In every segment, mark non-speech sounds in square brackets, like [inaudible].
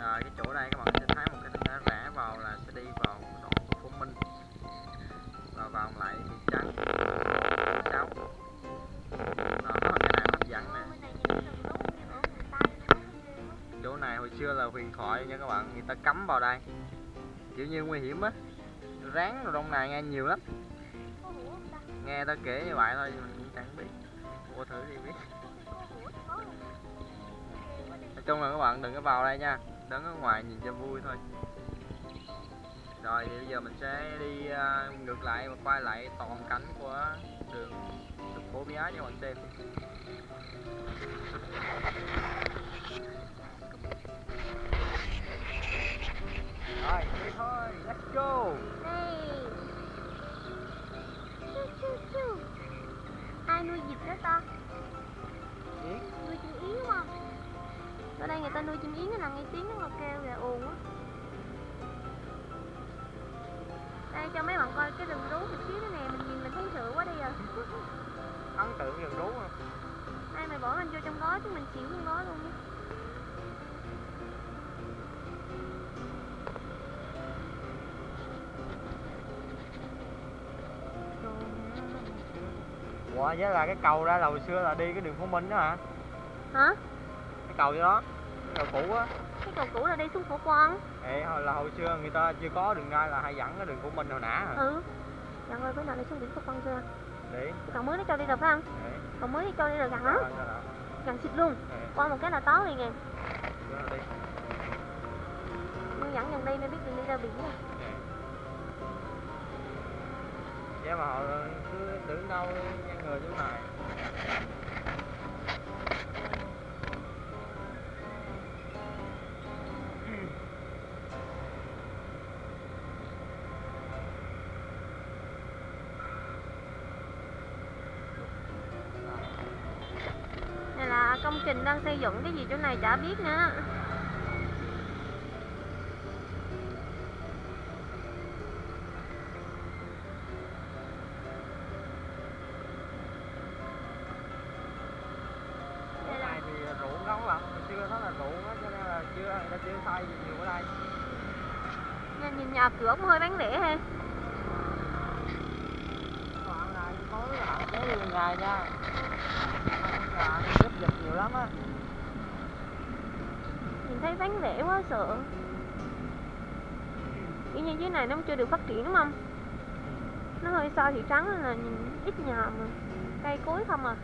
rồi cái chỗ đây các bạn sẽ thấy một cái đường rẽ vào là sẽ đi vào đoạn của Phú Minh và vào lại thị trắng số 6 đó, cái này hấp dẫn nè. Này chỗ này hồi xưa là huyền thoại nha các bạn. Người ta cấm vào đây. Kiểu như nguy hiểm á. Rắn trong này nghe nhiều lắm. Nghe ta kể như vậy thôi mình cũng chẳng biết. Mua thử đi biết chung là các bạn đừng có vào đây nha. Đứng ở ngoài nhìn cho vui thôi. Rồi thì bây giờ mình sẽ đi uh, ngược lại và quay lại toàn cảnh của đường đường phố bia cho bạn xem. Rồi đi thôi let's go. Đây ai nuôi vịt đó ta ở đây người ta nuôi chim yến là nghe tiếng nó kêu kìa ồn á đây cho mấy bạn coi cái rừng rú một xíu nè mình nhìn mình thấy sợ quá đi à. [laughs] Ấn tượng rừng rú à. đây mày bỏ mình vô trong gói chứ mình xỉu trong gói luôn á. Ủa với là cái cầu ra là hồi xưa là đi cái đường Phú Minh đó hả? hả? Cái cầu đó Cầu cũ á. Cái cầu cũ là đi xuống phổ quang. Ê, hồi là hồi xưa người ta chưa có đường ra là hay dẫn cái đường Phú Minh hồi nã hả? ừ. Dạ ơi bữa nào đi xuống đỉnh phổ quang chưa Để cầu mới nó cho đi được phải không? Để cầu mới cho đi được gần lắm rồi, rồi. gần xịt luôn. Để, qua một cái là tó liền đi. nhưng dẫn gần đây mới biết đường đi ra biển nè. Vậy mà họ cứ tưởng đâu nha người chỗ này công trình đang xây dựng cái gì chỗ này chả biết nữa. Không cho nhìn, nhìn nhà cửa cũng hơi bán rẻ ha. Đoạn này tối hạn chế đi bên ngoài nha Nhà cướp giật nhiều lắm á. Nhìn thấy bán rẻ quá sợ. Kiểu như dưới này nó cũng chưa được phát triển đúng không? Nó hơi xa thị nên là nhìn ít nhà mà cây cối không à.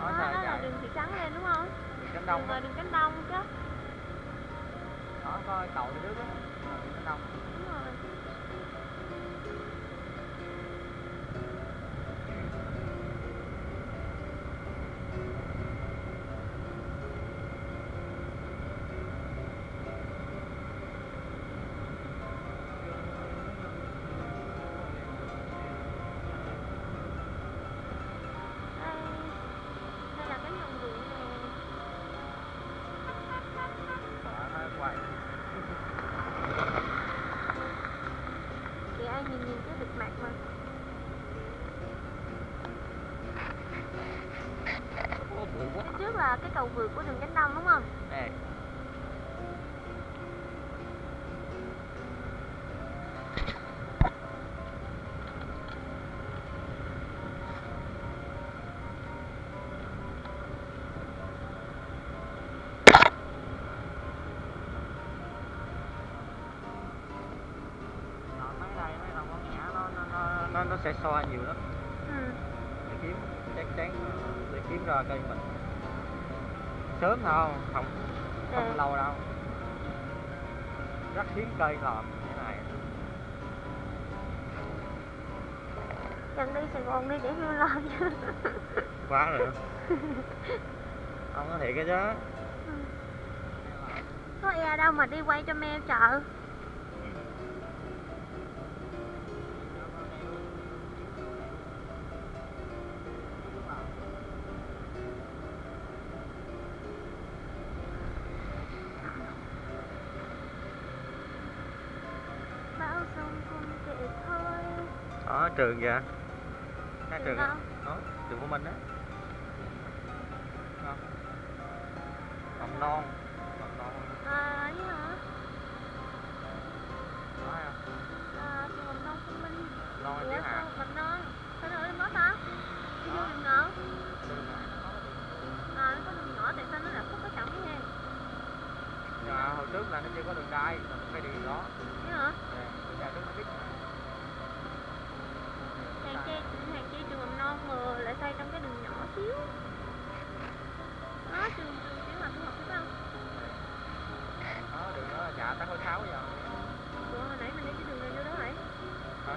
Đó, đó là đường thị trấn lên đúng không? đường đường, là đường cánh đông chứ đó có cầu đi trước á Đường đông. Cầu vượt của đường cánh đông đúng không? Mấy đây nó nó nó nó, nó sẽ xoa nhiều lắm. Ừ. để kiếm chắc chắn để kiếm ra cây mình sớm đâu không không Ừ. lâu đâu. Rất hiếm cây làm như thế này. Dần đi Sài Gòn đi để hưu [laughs] chứ quá rồi. Không có thiệt cái chứ. Có e đâu mà đi quay cho meo chợ Đó trường kìa Cái Trường đâu? Đó, trường của mình Không Mầm non Mầm non À, vậy hả? Đó à À, trường mầm non thông minh. Non chứ hả mầm non? Sao nó ở đó ta? Cái Đó. đường đường À, nó có đường nhỏ, tại sao nó lại khúc có trọng thế? Nhưng mà hồi trước là nó chưa có đường đai Là mình phải đi đó Thế hả? Nè, đường đai trước nó biết mà Hàng chi, hàng chi trường mầm non mà lại xây trong cái đường nhỏ xíu. Đó, trường trường tiểu học trung học đúng không? Đó, đường đó là dạ 6 giờ Ủa, hồi nãy mình đi cái đường này vô đó hả? Hả?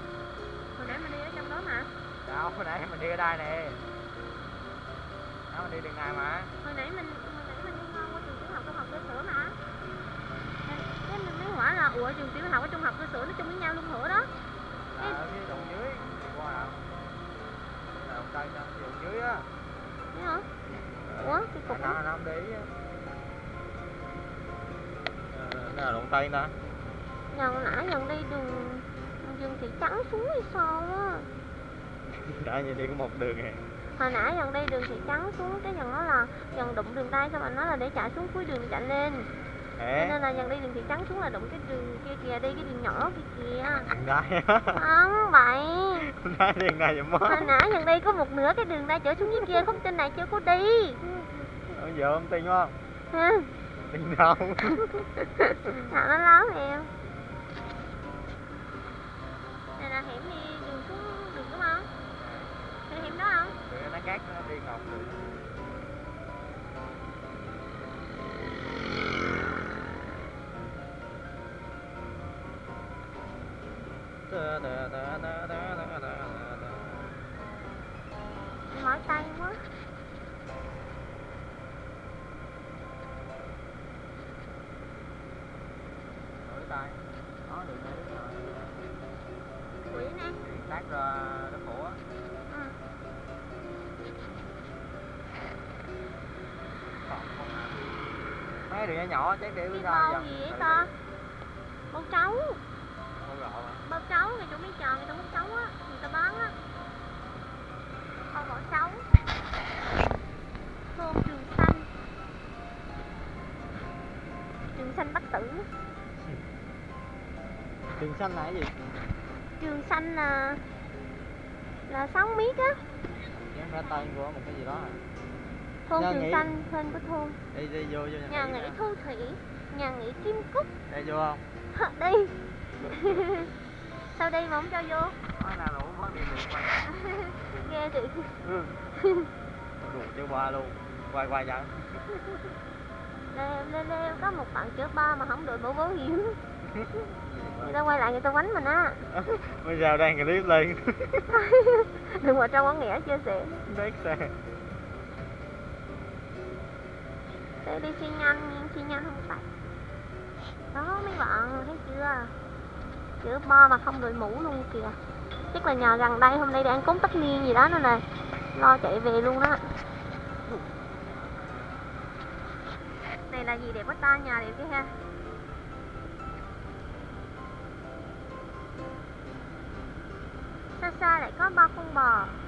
Hồi nãy mình đi ở trong đó mà. Đâu, hồi nãy mình đi ở đây nè Đó, mình đi đường này mà Hồi nãy mình hồi nãy mình đi ngon qua trường tiểu học trung học cơ sở mà. Cái mình mới hỏi là ủa trường tiểu học với trung học cơ sở nó chung với nhau luôn hả đó? Là ở cái đồng dưới Đi qua nào Là đồng đồng dưới á Thế hả? Ủa, cái cục đó. nó không để ý Ờ, là đồng tây nè Nhờ nãy dần đi đường đường thị trắng xuống hay sao á. [laughs] đã như đi có một đường nè Hồi nãy dần đi đường thị trắng xuống cái dần nó là dần đụng đường đây xong anh nói là để chạy xuống cuối đường chạy lên. Ê, nên là dần đi đường thị trắng xuống là đụng cái đường kia kìa đi cái đường nhỏ kia kìa. đường đây Không vậy. đây đường này Hồi mất nãy dần đi có một nửa cái đường đây trở xuống dưới kia khúc trên này chưa có đi. bây giờ không tin không Ha. Tin đâu [laughs] Thằng nó lớn em. Này là hẻm đi đường xuống đường đúng không? Hẻm đó không? nó cát nó đi ngọc đường tay đó đường này đúng rồi Quỷ nè. sát ra đất khổ á Ừ. mấy đường nhỏ nhỏ chắc để ra bao dần gì vậy ta? Bao trấu. Bao trấu người chỗ mấy tròn người ta hút trấu á, người ta bán á. Bao bỏ trấu. Thôn trường xanh. Trường xanh Bắc Tử. Đường xanh là cái gì Trường xanh là là 6 mét á. nhắn ra tên của một cái gì đó à Thôn trường nghỉ. xanh tên của thôn. đi đi vô vô nhà, Nhà nghỉ nghỉ. Thu Thủy, nhà nghỉ Kim Cúc. đây vô không Đi. [laughs] Sao đi mà không cho vô? nói là đủ mất đi được quay [laughs] Ghê chị. ừ. đủ chưa qua luôn quay quay chẳng Leo, leo, leo, có một bạn chở ba mà không đội mũ bảo hiểm. Người ta quay lại người ta quánh mình á. [laughs] bây giờ đang clip lên [laughs] Đừng vào trong quán nghĩa chia sẻ. đấy xe Để đi xi nhanh, nhưng xi nhanh không sạch. Đó mấy bạn, thấy chưa? Chở ba mà không đội mũ luôn kìa. Chắc là nhờ gần đây hôm nay đang cúng tất niên gì đó nữa nè. Lo chạy về luôn đó. Này là gì đẹp quá ta, nhà đẹp chứ ha. Xa lại có ba con bò.